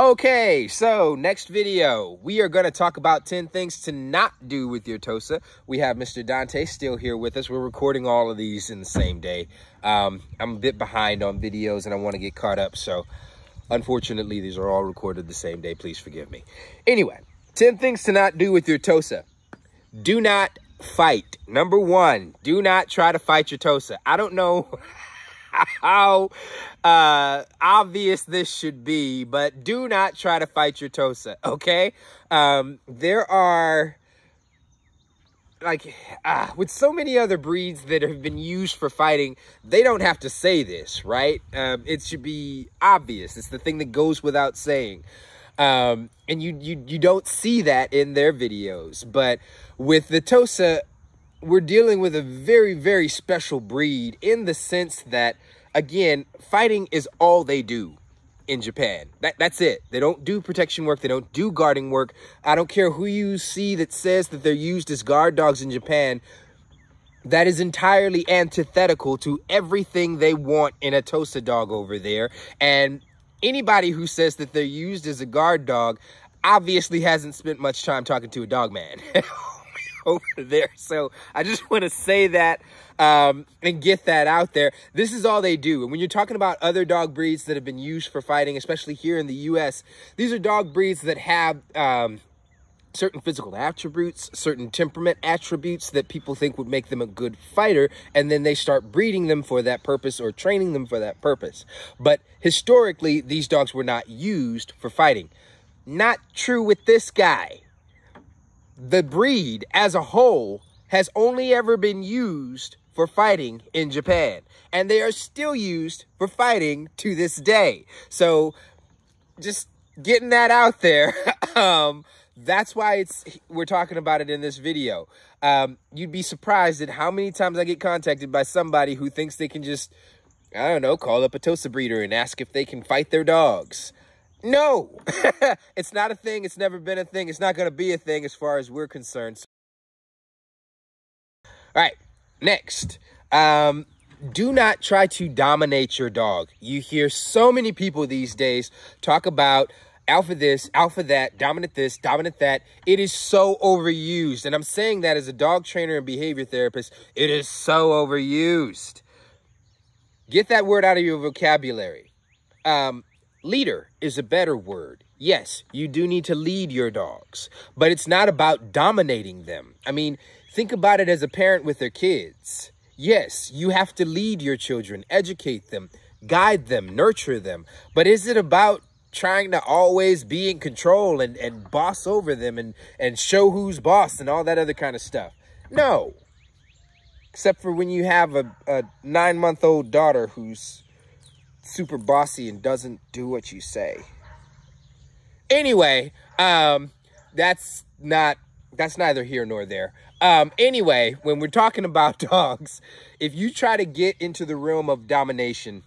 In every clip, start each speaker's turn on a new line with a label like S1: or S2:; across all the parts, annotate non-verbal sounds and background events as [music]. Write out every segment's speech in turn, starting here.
S1: Okay, so next video, we are going to talk about 10 things to not do with your TOSA. We have Mr. Dante still here with us. We're recording all of these in the same day. Um, I'm a bit behind on videos and I want to get caught up, so unfortunately, these are all recorded the same day. Please forgive me. Anyway, 10 things to not do with your TOSA. Do not fight. Number one, do not try to fight your TOSA. I don't know [laughs] how uh, obvious this should be, but do not try to fight your Tosa, okay? Um, there are, like, uh, with so many other breeds that have been used for fighting, they don't have to say this, right? Um, it should be obvious. It's the thing that goes without saying. Um, and you, you, you don't see that in their videos. But with the Tosa, we're dealing with a very, very special breed in the sense that, again, fighting is all they do in Japan. That, that's it. They don't do protection work. They don't do guarding work. I don't care who you see that says that they're used as guard dogs in Japan. That is entirely antithetical to everything they want in a Tosa dog over there. And anybody who says that they're used as a guard dog obviously hasn't spent much time talking to a dog man. [laughs] over [laughs] there. So I just [laughs] want to say that um, and get that out there. This is all they do. And when you're talking about other dog breeds that have been used for fighting, especially here in the U.S., these are dog breeds that have um, certain physical attributes, certain temperament attributes that people think would make them a good fighter, and then they start breeding them for that purpose or training them for that purpose. But historically, these dogs were not used for fighting. Not true with this guy the breed as a whole has only ever been used for fighting in Japan. And they are still used for fighting to this day. So just getting that out there. [laughs] um, that's why it's we're talking about it in this video. Um, you'd be surprised at how many times I get contacted by somebody who thinks they can just, I don't know, call up a Tosa breeder and ask if they can fight their dogs. No, [laughs] it's not a thing. It's never been a thing. It's not going to be a thing as far as we're concerned. All right, next. Um, do not try to dominate your dog. You hear so many people these days talk about alpha this, alpha that, dominant this, dominant that. It is so overused. And I'm saying that as a dog trainer and behavior therapist, it is so overused. Get that word out of your vocabulary. Um, Leader is a better word. Yes, you do need to lead your dogs, but it's not about dominating them. I mean, think about it as a parent with their kids. Yes, you have to lead your children, educate them, guide them, nurture them. But is it about trying to always be in control and, and boss over them and, and show who's boss and all that other kind of stuff? No. Except for when you have a, a nine-month-old daughter who's super bossy and doesn't do what you say. Anyway, um, that's not that's neither here nor there. Um, anyway, when we're talking about [laughs] dogs, if you try to get into the realm of domination,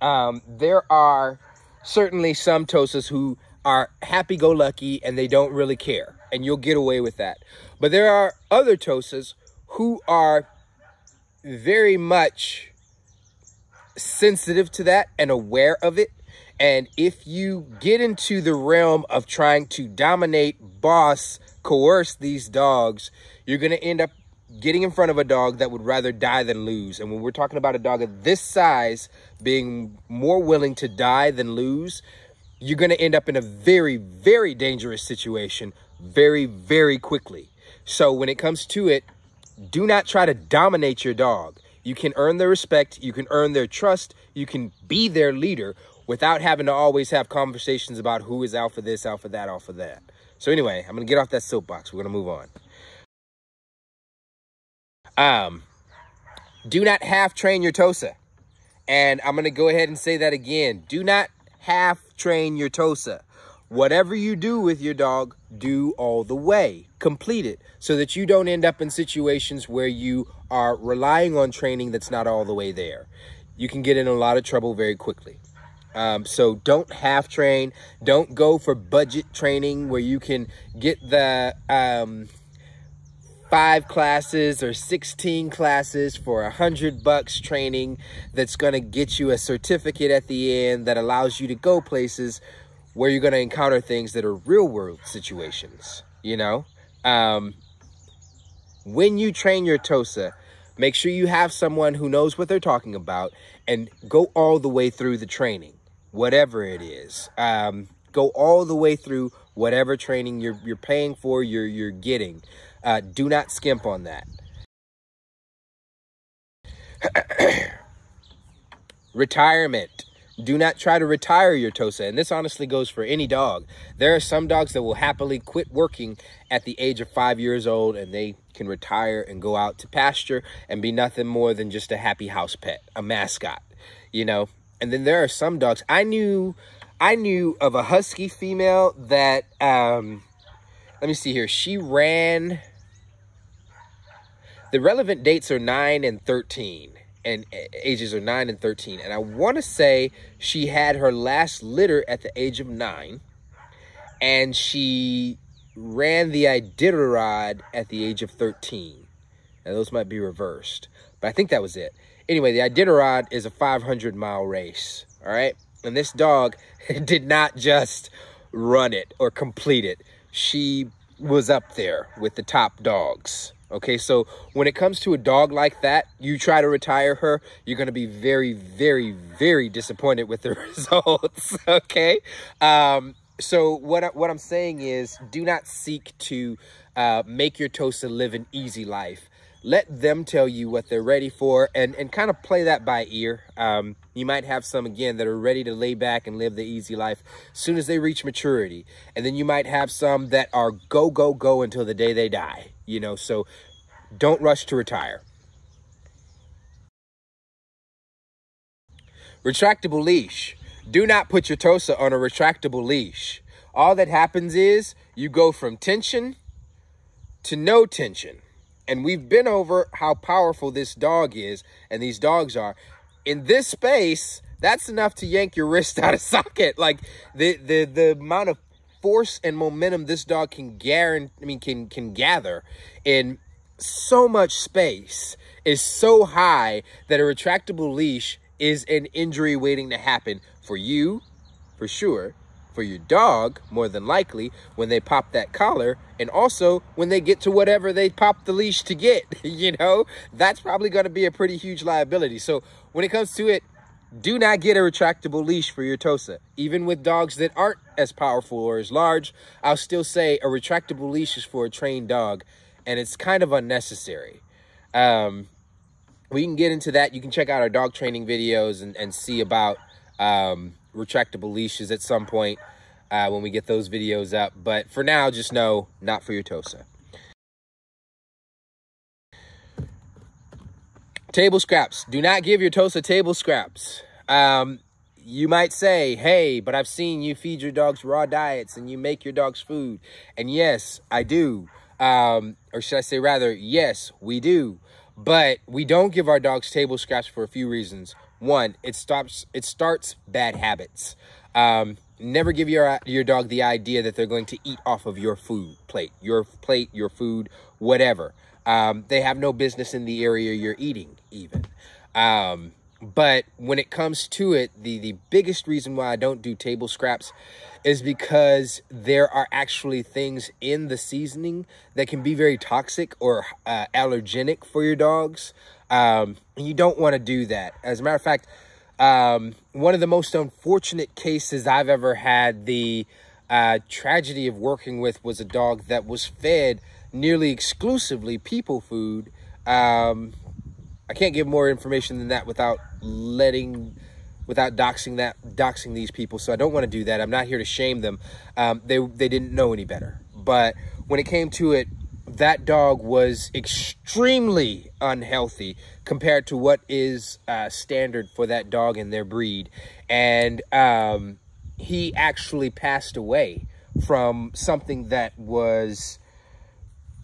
S1: um, there are certainly some Tosas who are happy-go-lucky and they don't really care, and you'll get away with that. But there are other Tosas who are very much sensitive to that and aware of it. And if you get into the realm of trying to dominate, boss, coerce these dogs, you're going to end up getting in front of a dog that would rather die than lose. And when we're talking about a dog of this size being more willing to die than lose, you're going to end up in a very, very dangerous situation very, very quickly. So when it comes to it, do not try to dominate your dog. You can earn their respect. You can earn their trust. You can be their leader without having to always have conversations about who is out for this, out for that, out for that. So anyway, I'm going to get off that soapbox. We're going to move on. Um, do not half train your TOSA. And I'm going to go ahead and say that again. Do not half train your TOSA. Whatever you do with your dog, do all the way. Complete it so that you don't end up in situations where you are relying on training that's not all the way there. You can get in a lot of trouble very quickly. Um, so don't half train. Don't go for budget training where you can get the um, five classes or 16 classes for a hundred bucks training that's going to get you a certificate at the end that allows you to go places where you're going to encounter things that are real world situations, you know? Um, when you train your TOSA, make sure you have someone who knows what they're talking about and go all the way through the training, whatever it is. Um, go all the way through whatever training you're, you're paying for, you're, you're getting. Uh, do not skimp on that. [clears throat] Retirement. Do not try to retire your TOSA. And this honestly goes for any dog. There are some dogs that will happily quit working at the age of five years old and they can retire and go out to pasture and be nothing more than just a happy house pet, a mascot, you know? And then there are some dogs. I knew, I knew of a husky female that, um, let me see here. She ran, the relevant dates are 9 and 13 and ages are 9 and 13. And I want to say she had her last litter at the age of 9. And she ran the Iditarod at the age of 13. Now, those might be reversed. But I think that was it. Anyway, the Iditarod is a 500-mile race. All right? And this dog [laughs] did not just run it or complete it. She was up there with the top dogs. Okay, so when it comes to a dog like that, you try to retire her, you're going to be very, very, very disappointed with the [laughs] results. Okay, um, so what what I'm saying is, do not seek to uh, make your TOSA live an easy life. Let them tell you what they're ready for, and and kind of play that by ear. Um, you might have some again that are ready to lay back and live the easy life as soon as they reach maturity, and then you might have some that are go go go until the day they die you know, so don't rush to retire. Retractable leash. Do not put your TOSA on a retractable leash. All that happens is you go from tension to no tension. And we've been over how powerful this dog is and these dogs are. In this space, that's enough to yank your wrist [laughs] out of socket. Like the the the amount of force and momentum this dog can guarantee, I mean, can can gather in so much space is so high that a retractable leash is an injury waiting to happen for you, for sure, for your dog, more than likely, when they pop that collar, and also when they get to whatever they pop the leash to get, [laughs] you know, that's probably going to be a pretty huge liability. So when it comes to it, do not get a retractable leash for your TOSA. Even with dogs that aren't as powerful or as large, I'll still say a retractable leash is for a trained dog, and it's kind of unnecessary. Um, we can get into that. You can check out our dog training videos and, and see about um, retractable leashes at some point uh, when we get those videos up. But for now, just know, not for your TOSA. Table scraps. Do not give your TOSA table scraps. Um, you might say, hey, but I've seen you feed your dogs raw diets and you make your dogs food. And yes, I do. Um, or should I say rather, yes, we do. But we don't give our dogs table scraps for a few reasons. One, it stops it starts bad habits. Um, never give your your dog the idea that they're going to eat off of your food plate, your plate, your food, whatever. Um, they have no business in the area you're eating, even. Um, but when it comes to it, the, the biggest reason why I don't do table scraps is because there are actually things in the seasoning that can be very toxic or uh, allergenic for your dogs. Um, you don't want to do that. As a matter of fact, um, one of the most unfortunate cases I've ever had, the uh, tragedy of working with was a dog that was fed nearly exclusively people food. Um, I can't give more information than that without letting, without doxing that, doxing these people. So I don't want to do that. I'm not here to shame them. Um, they they didn't know any better. But when it came to it, that dog was extremely unhealthy compared to what is uh, standard for that dog and their breed, and um, he actually passed away from something that was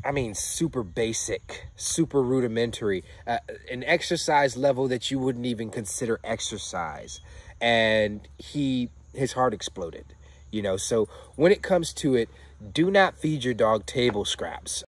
S1: I mean, super basic, super rudimentary, uh, an exercise level that you wouldn't even consider exercise. And he, his heart exploded, you know. So when it comes to it, do not feed your dog table scraps.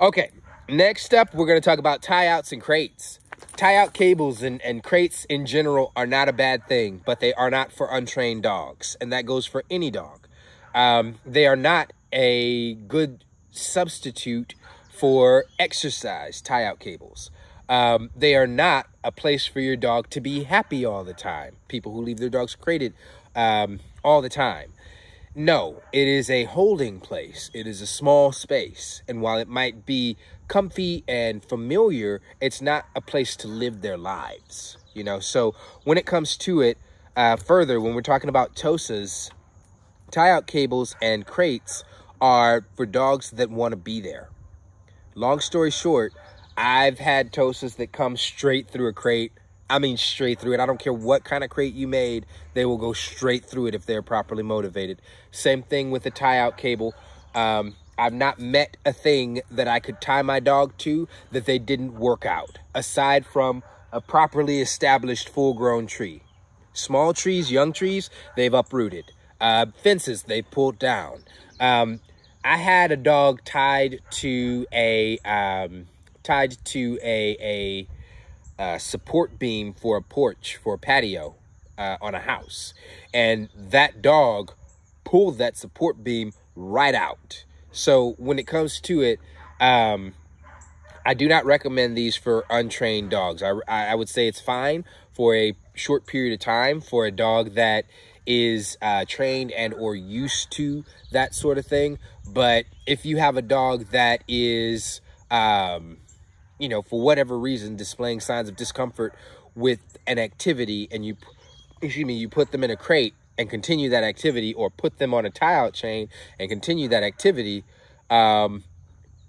S1: Okay, next up, we're going to talk about tie outs and crates. tie out cables and, and crates in general are not a bad thing, but they are not for untrained dogs. And that goes for any dog. Um, they are not a good substitute for exercise tie out cables. Um, they are not a place for your dog to be happy all the time. People who leave their dogs crated um, all the time. No, it is a holding place. It is a small space. And while it might be comfy and familiar, it's not a place to live their lives. You know, so when it comes to it, uh, further, when we're talking about TOSAs, tie-out cables and crates are for dogs that want to be there. Long story short, I've had TOSAs that come straight through a crate I mean, straight through it. I don't care what kind of crate you made, they will go straight through it if they're properly motivated. Same thing with the tie out cable. Um, I've not met a thing that I could tie my dog to that they didn't work out, aside from a properly established full grown tree. Small trees, young trees, they've uprooted. Uh, fences, they pulled down. Um, I had a dog tied to a, um, tied to a, a, uh, support beam for a porch, for a patio uh, on a house. And that dog pulled that support beam right out. So when it comes to it, um, I do not recommend these for untrained dogs. I, I would say it's fine for a short period of time for a dog that is uh, trained and or used to that sort of thing. But if you have a dog that is um, you know, for whatever reason, displaying signs of discomfort with an activity and you, excuse me, you put them in a crate and continue that activity or put them on a tie-out chain and continue that activity, um,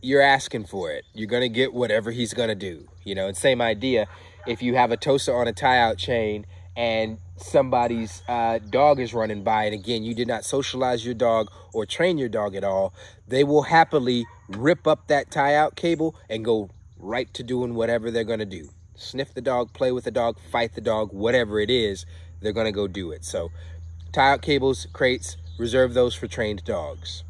S1: you're asking for it. You're going to get whatever he's going to do. You know, and same idea. If you have a TOSA on a tie-out chain and somebody's uh, dog is running by, and again, you did not socialize your dog or train your dog at all, they will happily rip up that tie-out cable and go right to doing whatever they're going to do. Sniff the dog, play with the dog, fight the dog, whatever it is, they're going to go do it. So tie out cables, crates, reserve those for trained dogs.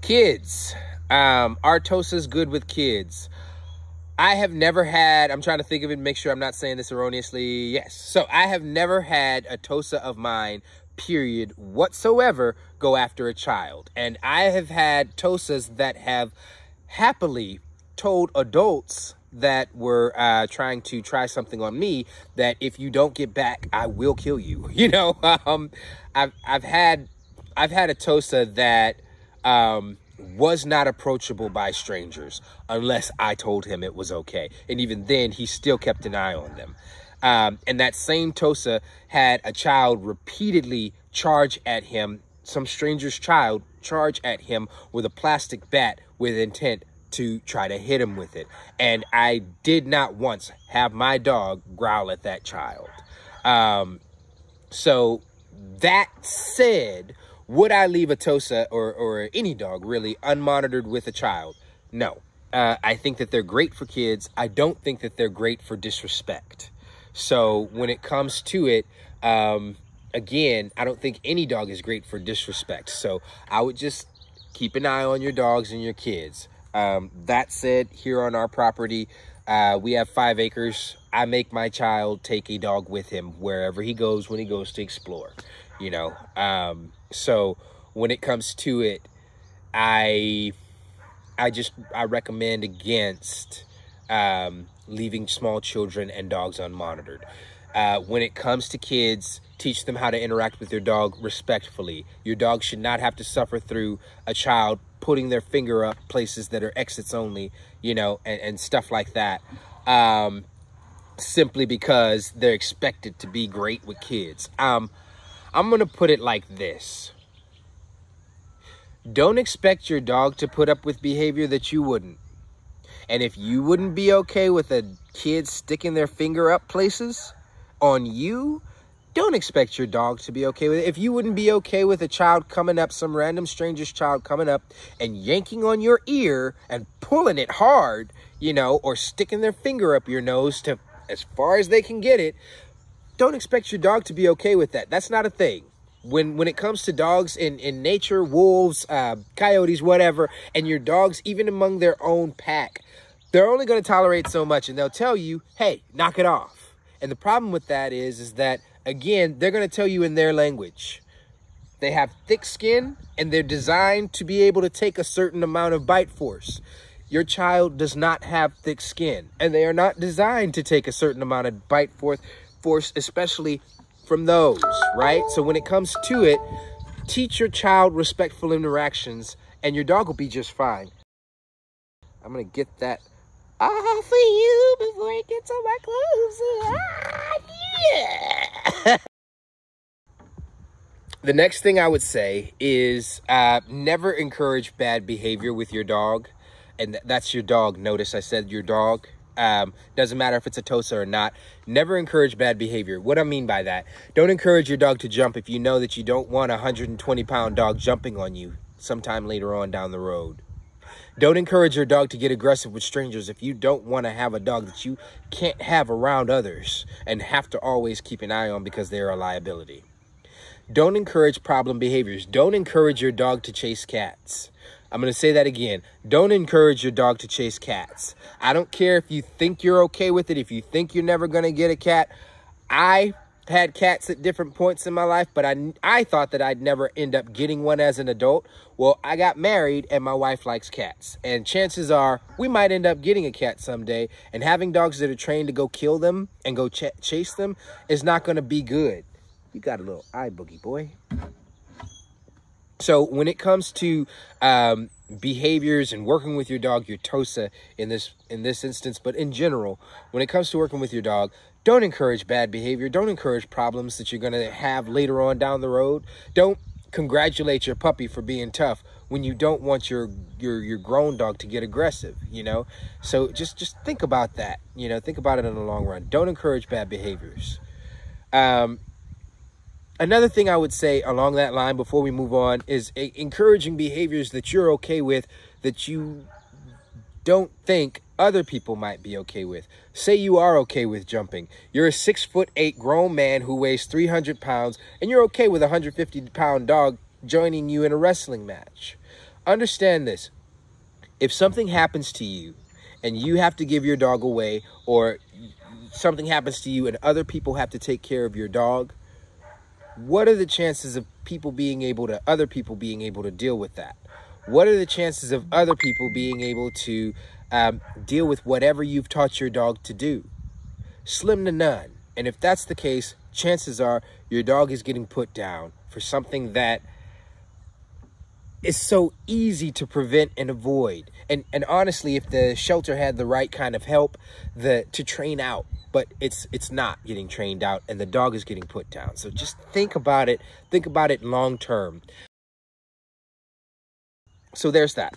S1: Kids. Um, is good with kids. I have never had, I'm trying to think of it, make sure I'm not saying this erroneously. Yes. So I have never had a TOSA of mine period whatsoever go after a child. And I have had TOSAs that have happily told adults that were uh, trying to try something on me that if you don't get back, I will kill you. [laughs] You know, um, I've, I've had, I've had a TOSA that, um, was not approachable by strangers unless I told him it was okay. And even then, he still kept an eye on them. Um, and that same Tosa had a child repeatedly charge at him, some stranger's child charge at him with a plastic bat with intent to try to hit him with it. And I did not once have my dog growl at that child. Um, so that said, would I leave a Tosa or, or any dog really unmonitored with a child? No. Uh, I think that they're great for kids. I don't think that they're great for disrespect. So when it comes to it, um, again, I don't think any dog is great for disrespect. So I would just keep an eye on your dogs and your kids. Um, that said, here on our property, uh, we have five acres. I make my child take a dog with him wherever he goes when he goes to explore, you know. Um, so when it comes to it, I, I just, I recommend against, um, leaving small children and dogs unmonitored. Uh, when it comes to kids, teach them how to interact with your dog respectfully. Your dog should not have to suffer through a child putting their finger up places that are exits only, you know, and, and stuff like that. Um, simply because they're expected to be great with kids. Um, I'm going to put it like this. Don't expect your dog to put up with behavior that you wouldn't. And if you wouldn't be okay with a kid sticking their finger up places on you, don't expect your dog to be okay with it. If you wouldn't be okay with a child coming up, some random stranger's child coming up and yanking on your ear and pulling it hard, you know, or sticking their finger up your nose to as far as they can get it, don't expect your dog to be okay with that. That's not a thing. when when it comes to dogs in in nature wolves uh, coyotes whatever and your dogs even among their own pack they're only going to tolerate so much and they'll tell you hey knock it off and the problem with that is is that again they're going to tell you in their language they have thick skin and they're designed to be able to take a certain amount of bite force your child does not have thick skin and they are not designed to take a certain amount of bite force force especially from those, right? So when it comes to it, teach your child respectful interactions and your dog will be just fine. I'm going to get that off of you before it gets on my clothes. Ah, yeah. [laughs] the next thing I would say is uh, never encourage bad behavior with your dog. And that's your dog. Notice I said your dog. Um, doesn't matter if it's a Tosa or not. Never encourage bad behavior. What I mean by that, don't encourage your dog to jump if you know that you don't want a 120 pound dog jumping on you sometime later on down the road. Don't encourage your dog to get aggressive with strangers if you don't want to have a dog that you can't have around others and have to always keep an eye on because they're a liability. Don't encourage problem behaviors. Don't encourage your dog to chase cats. I'm going to say that again. Don't encourage your dog to chase cats. I don't care if you think you're okay with it, if you think you're never going to get a cat. I had cats at different points in my life, but I, I thought that I'd never end up getting one as an adult. Well, I got married and my wife likes cats. And chances are we might end up getting a cat someday. And having dogs that are trained to go kill them and go ch chase them is not going to be good. You got a little eye boogie, boy. So when it comes to um, behaviors and working with your dog, your TOSA in this in this instance, but in general, when it comes to working with your dog, don't encourage bad behavior. Don't encourage problems that you're going to have later on down the road. Don't congratulate your puppy for being tough when you don't want your your your grown dog to get aggressive you know so just just think about that you know think about it in the long run don't encourage bad behaviors um another thing I would say along that line before we move on is encouraging behaviors that you're okay with that you don't think other people might be okay with. Say you are okay with jumping. You're a six foot eight grown man who weighs 300 pounds and you're okay with a 150 pound dog joining you in a wrestling match. Understand this. If something happens to you and you have to give your dog away or something happens to you and other people have to take care of your dog, what are the chances of people being able to, other people being able to deal with that? What are the chances of other people being able to um, deal with whatever you've taught your dog to do? Slim to none. And if that's the case, chances are your dog is getting put down for something that is so easy to prevent and avoid. And and honestly, if the shelter had the right kind of help, the to train out, but it's it's not getting trained out and the dog is getting put down. So just think about it. Think about it long term. So there's that.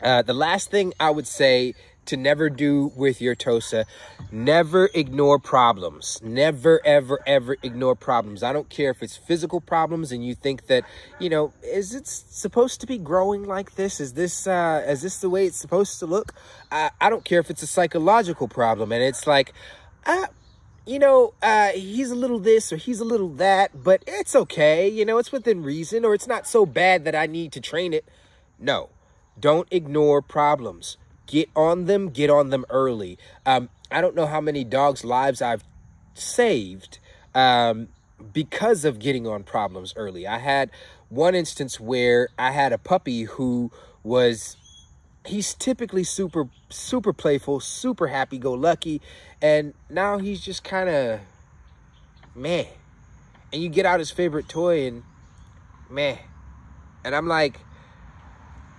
S1: Uh, the last thing I would say to never do with your TOSA. Never ignore problems. Never, ever, ever ignore problems. I don't care if it's physical problems and you think that, you know, is it supposed to be growing like this? Is this, uh, is this the way it's supposed to look? I, I don't care if it's a psychological problem and it's like, uh, you know, uh, he's a little this or he's a little that, but it's okay. You know, it's within reason or it's not so bad that I need to train it. No, don't ignore problems get on them, get on them early. Um, I don't know how many dogs' lives I've saved um, because of getting on problems early. I had one instance where I had a puppy who was he's typically super super playful super happy go lucky and now he's just kind of meh and you get out his favorite toy and meh and i'm like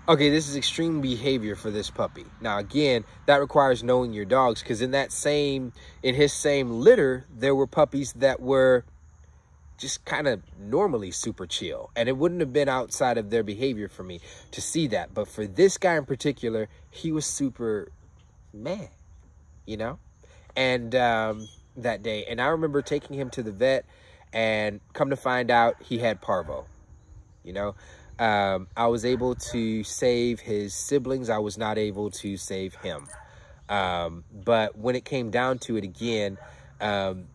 S1: okay, this is extreme behavior for this puppy. Now, again, that requires knowing your dogs because in that same, in his same litter, there were puppies that were just kind of normally super chill. And it wouldn't have been outside of their behavior for me to see that. But for this guy in particular, he was super man, you know? And um, that day. And I remember taking him to the vet and come to find out he had parvo, you know? Um, I was able to save his siblings. I was not able to save him. Um, but when it came down to it again, um,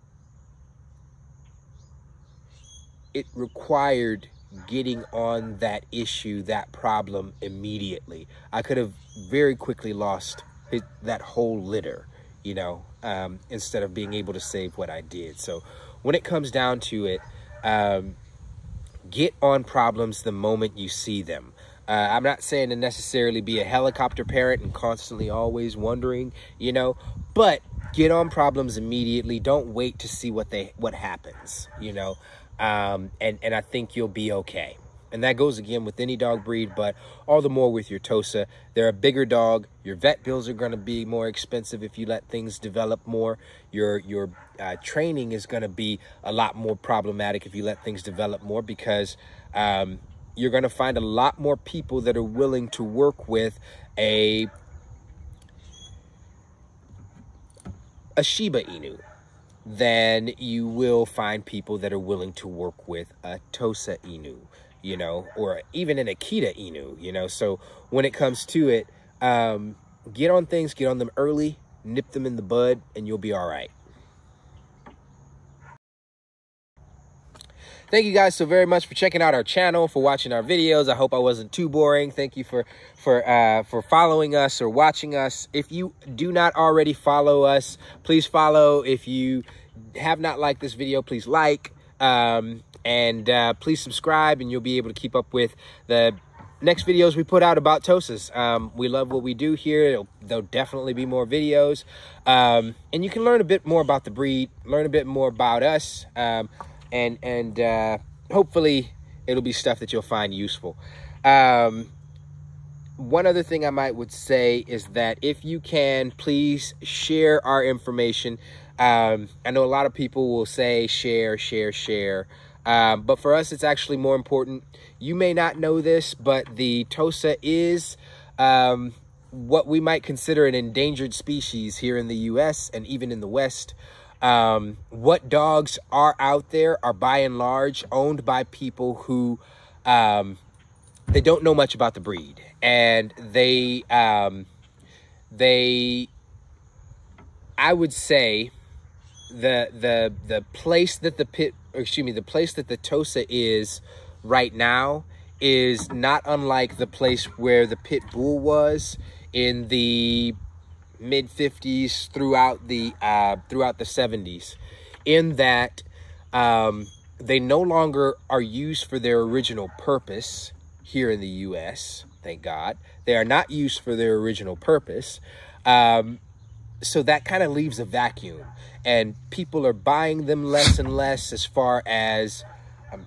S1: it required getting on that issue, that problem immediately. I could have very quickly lost that whole litter, you know, um, instead of being able to save what I did. So when it comes down to it, um, get on problems the moment you see them. Uh, I'm not saying to necessarily be a helicopter parent and constantly always wondering, you know, but get on problems immediately. Don't wait to see what they what happens, you know um, and, and I think you'll be okay. And that goes again with any dog breed, but all the more with your Tosa. They're a bigger dog. Your vet bills are going to be more expensive if you let things develop more. Your your uh, training is going to be a lot more problematic if you let things develop more because um, you're going to find a lot more people that are willing to work with a a Shiba Inu then you will find people that are willing to work with a Tosa Inu, you know, or even an Akita Inu, you know. So when it comes to it, um, get on things, get on them early, nip them in the bud, and you'll be all right. Thank you guys so very much for checking out our channel, for watching our videos. I hope I wasn't too boring. Thank you for for uh, for following us or watching us. If you do not already follow us, please follow. If you have not liked this video, please like. Um, and uh, please subscribe and you'll be able to keep up with the next videos we put out about Tosas. Um, we love what we do here. It'll, there'll definitely be more videos. Um, and you can learn a bit more about the breed, learn a bit more about us. Um, and and uh, hopefully it'll be stuff that you'll find useful. Um, one other thing I might would say is that if you can, please share our information. Um, I know a lot of people will say share, share, share. Um, but for us, it's actually more important. You may not know this, but the Tosa is um, what we might consider an endangered species here in the U.S. and even in the West. Um, what dogs are out there are by and large owned by people who um, they don't know much about the breed. And they um, they I would say the the the place that the pit excuse me the place that the Tosa is right now is not unlike the place where the pit bull was in the mid 50s throughout the uh, throughout the 70s in that um, they no longer are used for their original purpose here in the US thank God. They are not used for their original purpose. Um, so that kind of leaves a vacuum and people are buying them less and less as far as um,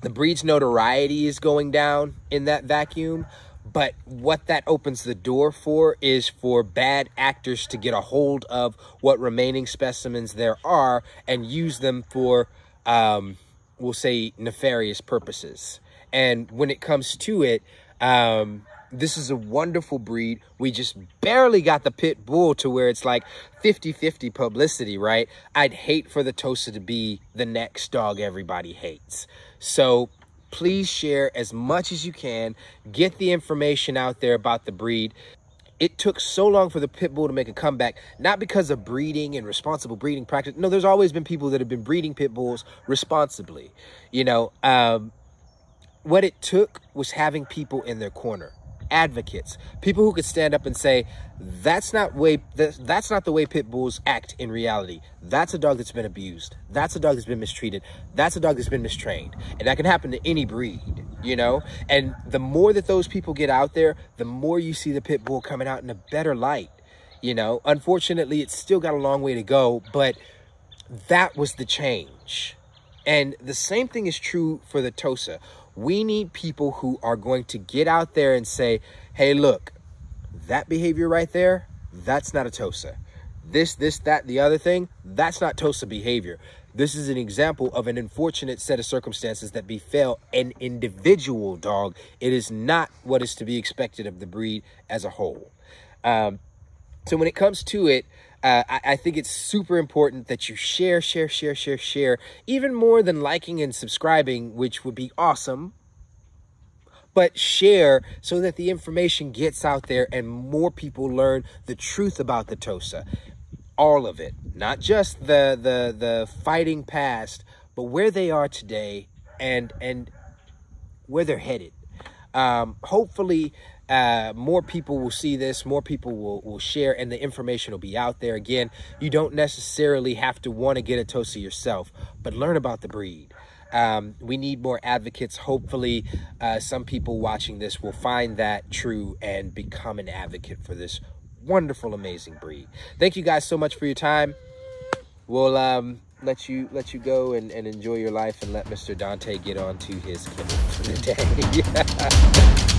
S1: the breed's notoriety is going down in that vacuum but what that opens the door for is for bad actors to get a hold of what remaining specimens there are and use them for, um, we'll say, nefarious purposes. And when it comes to it, um, this is a wonderful breed. We just barely got the pit bull to where it's like 50-50 publicity, right? I'd hate for the Tosa to be the next dog everybody hates. So please share as much as you can. Get the information out there about the breed. It took so long for the pit bull to make a comeback, not because of breeding and responsible breeding practice. No, there's always been people that have been breeding pit bulls responsibly. You know, um, what it took was having people in their corner advocates, people who could stand up and say, that's not way that's not the way pit bulls act in reality. That's a dog that's been abused. That's a dog that's been mistreated. That's a dog that's been mistrained. And that can happen to any breed, you know? And the more that those people get out there, the more you see the pit bull coming out in a better light. You know, unfortunately, it's still got a long way to go, but that was the change. And the same thing is true for the Tosa. We need people who are going to get out there and say, hey, look, that behavior right there, that's not a TOSA. This, this, that, the other thing, that's not TOSA behavior. This is an example of an unfortunate set of circumstances that befell an individual dog. It is not what is to be expected of the breed as a whole. Um, so when it comes to it, uh, I, I, think it's super important that you share, share, share, share, share, even more than liking and subscribing, which would be awesome. But share so that the information gets out there and more people learn the truth about the TOSA. All of it, not just the, the, the fighting past, but where they are today and and where they're headed. Um, hopefully, uh, more people will see this, more people will, will share, and the information will be out there. Again, you don't necessarily have to want to get a Tosa yourself, but learn about the breed. Um, we need more advocates. Hopefully, uh, some people watching this will find that true and become an advocate for this wonderful, amazing breed. Thank you guys so much for your time. We'll um, let you let you go and, and enjoy your life and let Mr. Dante get on to his kibble for the day. [laughs]